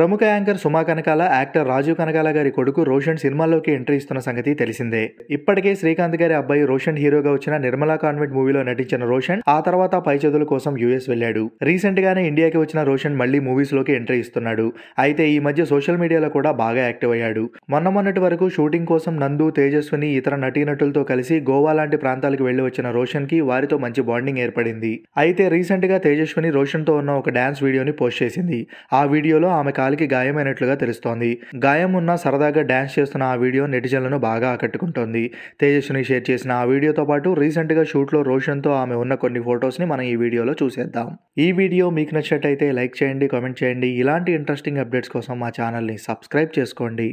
ప్రముఖ anchor Suma Kanakala actor Rajiv Kanakala గారి కొడుకు రోషన్ సినిమాల్లోకి ఎంట్రీ ఇస్తున్న సంగతి తెలిసిందే. ఇప్పటికే శ్రీకాంత్ గారి అబ్బాయి రోషన్ హీరోగా వచ్చిన నిర్మలా కాన్వెంట్ మూవీలో నటించిన రోషన్ ఆ తర్వాత పై చదువుల కోసం యుఎస్ వెళ్ళాడు. రీసెంట్ గానే ఇండియాకి వచ్చిన రోషన్ మళ్ళీ మూవీస్లోకి ఎంట్రీ ఇస్తున్నాడు. అయితే ఈ మధ్య సోషల్ మీడియాలో కూడా బాగా యాక్టివ్ అయ్యాడు. మొన్న మొన్నటి వరకు షూటింగ్ కోసం నందు తేజస్విని ఇతర నటీనటులతో కలిసి గోవా లాంటి ప్రాంతాలకు వెళ్ళి వచ్చిన రోషన్కి వారితో మంచి బాండింగ్ ఏర్పడింది. అయితే రీసెంట్గా తేజస్విని రోషన్తో ఉన్న ఒక డాన్స్ వీడియోని పోస్ట్ చేసింది. ఆ వీడియోలో ఆమె కాలికి గాయమైనట్లుగా తెలుస్తోంది. గాయం ఉన్న సరదాగా డ్యాన్స్ చేస్తున్న ఆ వీడియో నెటిజన్లను బాగా ఆకట్టుకుంటోంది. తేజస్విని షేర్ చేసిన ఆ వీడియోతో పాటు రీసెంట్గా షూట్లో రోషన్తో ఆమె ఉన్న కొన్ని ఫొటోస్ని మనం ఈ వీడియోలో చూసేద్దాం. ఈ వీడియో మీకు నచ్చినట్టయితే లైక్ చేయండి కామెంట్ చేయండి. ఇలాంటి ఇంట్రెస్టింగ్ అప్డేట్స్ కోసం మా ఛానల్ని సబ్స్క్రైబ్ చేసుకోండి.